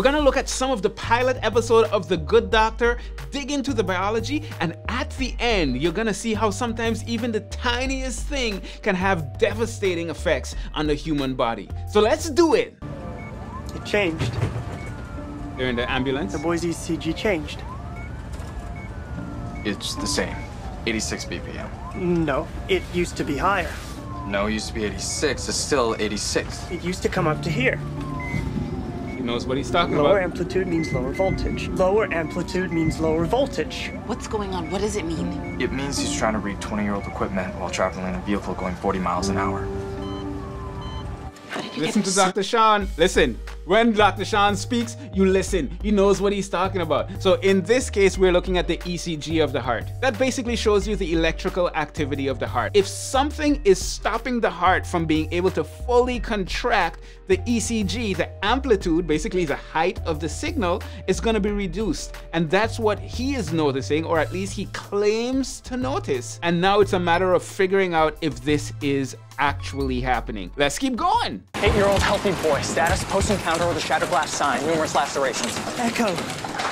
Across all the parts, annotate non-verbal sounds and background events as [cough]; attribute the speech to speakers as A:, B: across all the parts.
A: We're gonna look at some of the pilot episode of The Good Doctor, dig into the biology, and at the end, you're gonna see how sometimes even the tiniest thing can have devastating effects on the human body. So let's do it!
B: It changed.
A: They're in the ambulance.
B: The boy's ECG changed.
C: It's the same. 86 BPM.
B: No, it used to be higher.
C: No, it used to be 86. It's still 86.
B: It used to come up to here.
A: He knows what he's talking
B: Lower
A: about.
B: amplitude means lower voltage. Lower amplitude means lower voltage.
D: What's going on? What does it mean?
C: It means he's trying to read 20-year-old equipment while traveling in a vehicle going 40 miles an hour.
D: How did you
A: Listen to Dr. Shaun. Listen. When Dr. Shaun speaks, you listen. He knows what he's talking about. So in this case, we're looking at the ECG of the heart. That basically shows you the electrical activity of the heart. If something is stopping the heart from being able to fully contract, the ECG, the amplitude, basically the height of the signal, is going to be reduced. And that's what he is noticing, or at least he claims to notice. And now it's a matter of figuring out if this is actually happening. Let's keep going.
E: Eight-year-old healthy boy. Status post-encounter with a shattered glass sign. Numerous lacerations.
B: Echo.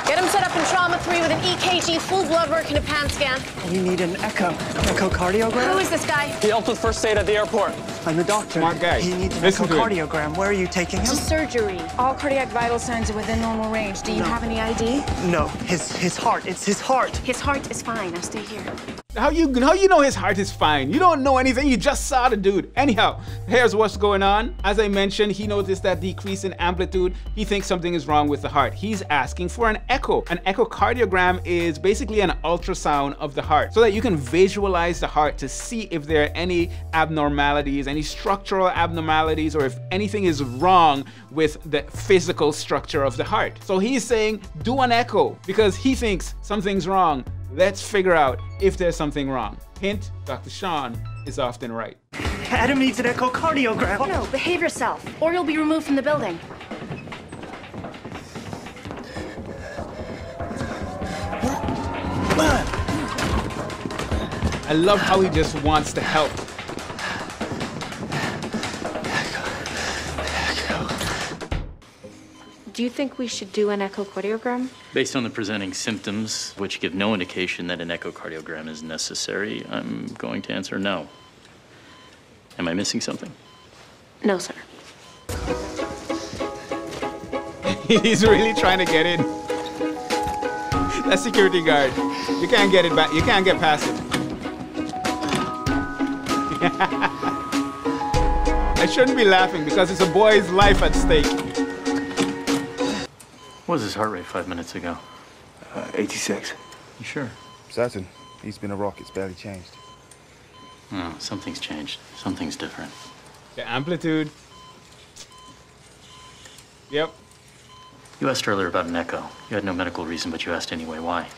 F: Get him set up in trauma three with an EKG, full blood work, and a pan scan.
B: We need an echo.
F: Who
B: Echocardiogram?
F: Who is this guy?
E: He helped with first aid at the airport.
B: I'm the doctor.
A: Smart guy.
B: He needs an
A: Listen to him.
B: echocardiogram. Where are you taking him?
F: To Surgery.
G: All cardiac vital signs are within normal range. Do you
B: No.
G: have any ID?
B: No, his his heart. It's his heart.
F: His heart is fine. Now stay here.
A: How you how you know his heart is fine? You don't know anything. You just saw the dude. Anyhow, here's what's going on. As I mentioned, he noticed that decrease in amplitude. He thinks something is wrong with the heart. He's asking for an echo. An echocardiogram is basically an ultrasound of the heart so that you can visualize the heart to see if there are any abnormalities, any structural abnormalities, or if anything is wrong with the physical structure of the heart. So he's saying, do an echo because he thinks something's wrong. Let's figure out if there's something wrong. Hint, Dr. Shaun is often right.
B: Adam needs an echocardiogram.
F: No, behave yourself, or you'll be removed from the building.
A: I love how he just wants to help.
H: Do you think we should do an echocardiogram?
I: Based on the presenting symptoms, which give no indication that an echocardiogram is necessary, I'm going to answer no. Am I missing something?
H: No, sir. [laughs]
A: He's really trying to get in. That security guard. You can't get it back. You can't get past it. [laughs] I shouldn't be laughing because it's a boy's life at stake.
I: What was his heart rate five minutes ago?
J: Uh, 86.
I: You sure?
J: Certain. He's been a rock. It's barely changed.
I: No, something's changed. Something's different.
A: The amplitude. Yep.
I: You asked earlier about an echo. You had no medical reason, but you asked anyway. Why?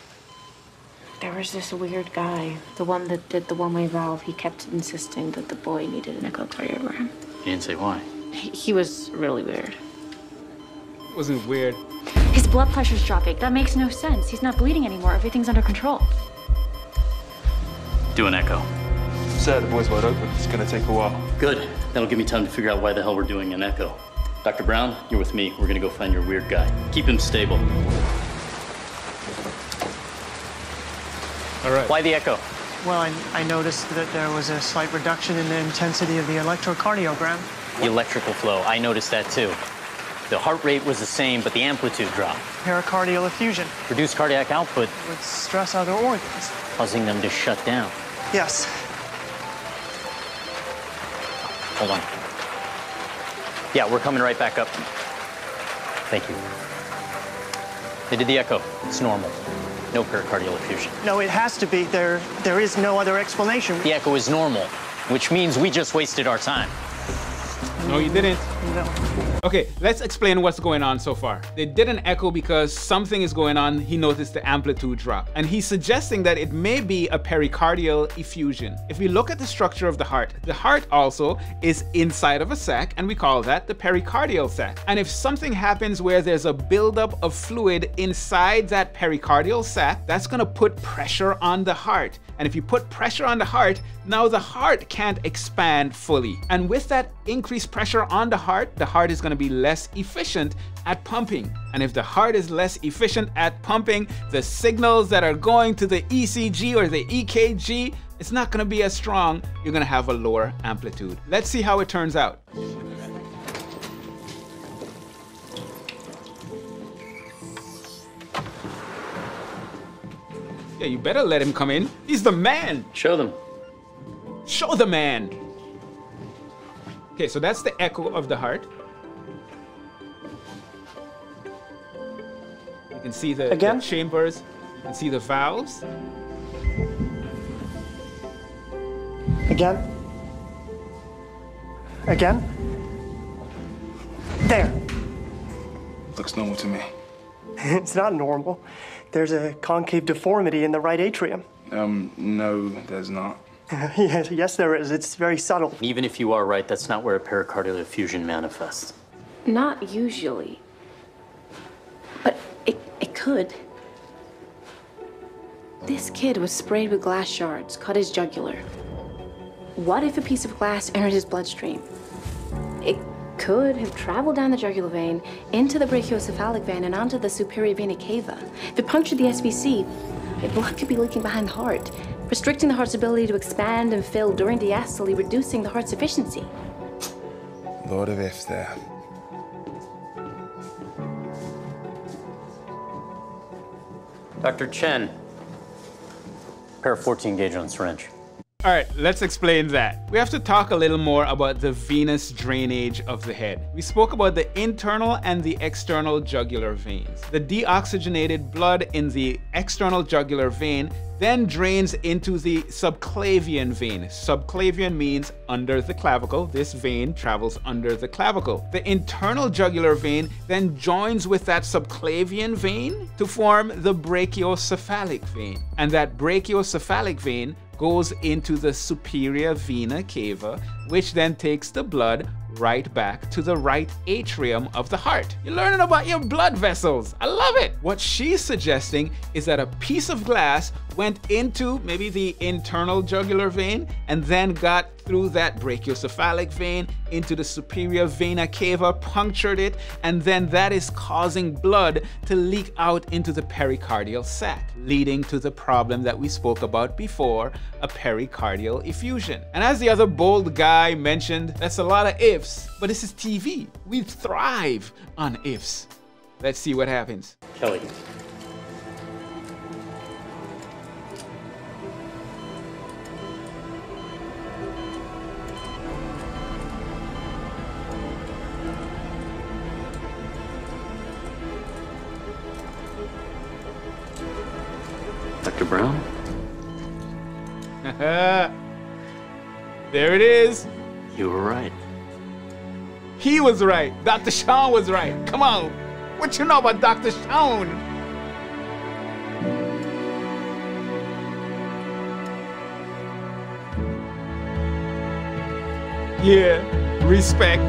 H: There was this weird guy, the one that did the one-way valve. He kept insisting that the boy needed an echocardiogram.
I: He didn't say why.
H: He, he was really weird.
A: It Wasn't weird.
H: His blood pressure's dropping. That makes no sense. He's not bleeding anymore. Everything's under control.
I: Do an echo.
J: Sir, the boy's wide open. It's gonna take a while.
I: Good. That'll give me time to figure out why the hell we're doing an echo. Dr. Browne, you're with me. We're gonna go find your weird guy. Keep him stable.
A: All right.
I: Why the echo?
B: Well, I, I noticed that there was a slight reduction in the intensity of the electrocardiogram.
E: The electrical flow. I noticed that too. The heart rate was the same, but the amplitude dropped.
B: Pericardial effusion
E: Reduced cardiac output,
B: would stress other organs.
E: causing them to shut down.
B: Yes.
E: Hold on. Yeah, we're coming right back up. Thank you. They did the echo. It's normal. No pericardial effusion.
B: No, it has to be. There, there is no other explanation.
E: The echo is normal, which means we just wasted our time.
A: No, you didn't.
B: No.
A: Okay, let's explain what's going on so far. They did an echo because something is going on. He noticed the amplitude drop. And he's suggesting that it may be a pericardial effusion. If we look at the structure of the heart, the heart also is inside of a sac, and we call that the pericardial sac. And if something happens where there's a buildup of fluid inside that pericardial sac, that's gonna put pressure on the heart. And if you put pressure on the heart, Now the heart can't expand fully. And with that increased pressure on the heart, the heart is gonna be less efficient at pumping. And if the heart is less efficient at pumping, the signals that are going to the ECG or the EKG, it's not gonna be as strong. You're gonna have a lower amplitude. Let's see how it turns out. Yeah, you better let him come in. He's the man.
E: Show them.
A: Show the man. Okay, so that's the echo of the heart. You can see the,
B: Again?
A: the chambers. You can see the valves.
B: Again. Again. There.
J: Looks normal to me. [laughs]
B: it's not normal. There's a concave deformity in the right atrium.
J: Um, no, there's not. [laughs]
B: yes, yes, there is. It's very subtle.
E: Even if you are right, that's not where a pericardial effusion manifests.
H: Not usually. But it, it could. This kid was sprayed with glass shards, cut his jugular. What if a piece of glass entered his bloodstream? It could have traveled down the jugular vein, into the brachiocephalic vein, and onto the superior vena cava. If it punctured the SVC, blood could be leaking behind the heart, restricting the heart's ability to expand and fill during diastole, reducing the heart's efficiency.
J: Lord of ifs there.
E: Dr. Chen, pair of 14 gauge on syringe.
A: All right, let's explain that. We have to talk a little more about the venous drainage of the head. We spoke about the internal and the external jugular veins. The deoxygenated blood in the external jugular vein then drains into the subclavian vein. Subclavian means under the clavicle. This vein travels under the clavicle. The internal jugular vein then joins with that subclavian vein to form the brachiocephalic vein. And that brachiocephalic vein goes into the superior vena cava, which then takes the blood right back to the right atrium of the heart. You're learning about your blood vessels. I love it. What she's suggesting is that a piece of glass went into maybe the internal jugular vein and then got through that brachiocephalic vein into the superior vena cava, punctured it, and then that is causing blood to leak out into the pericardial sac, leading to the problem that we spoke about before, a pericardial effusion. And as the other bold guy mentioned, that's a lot of ifs, but this is TV. We thrive on ifs. Let's see what happens.
E: Kelly. Dr. Browne? [laughs]
A: there it is.
E: You were right.
A: He was right. Dr. Shaun was right. Come on. What you know about Dr. Shaun? Yeah, respect.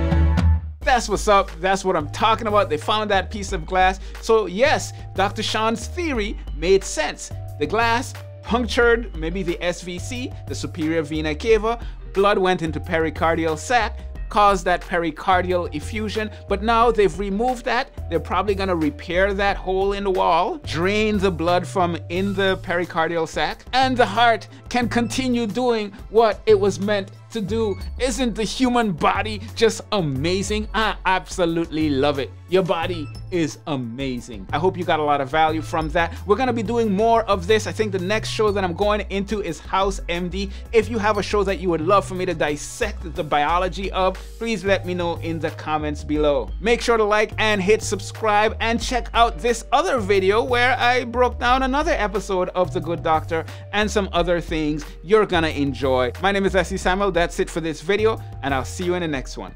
A: That's what's up. That's what I'm talking about. They found that piece of glass. So, yes, Dr. Shaun's theory made sense. The glass punctured maybe the SVC, the superior vena cava, blood went into pericardial sac, caused that pericardial effusion, but now they've removed that. They're probably gonna repair that hole in the wall, drain the blood from in the pericardial sac, and the heart can continue doing what it was meant to do. Isn't the human body just amazing? I absolutely love it. Your body is amazing. I hope you got a lot of value from that. We're gonna be doing more of this. I think the next show that I'm going into is House MD. If you have a show that you would love for me to dissect the biology of, please let me know in the comments below. Make sure to like and hit subscribe and check out this other video where I broke down another episode of The Good Doctor and some other things you're gonna enjoy. My name is Leslie Samuel. That's it for this video, and I'll see you in the next one.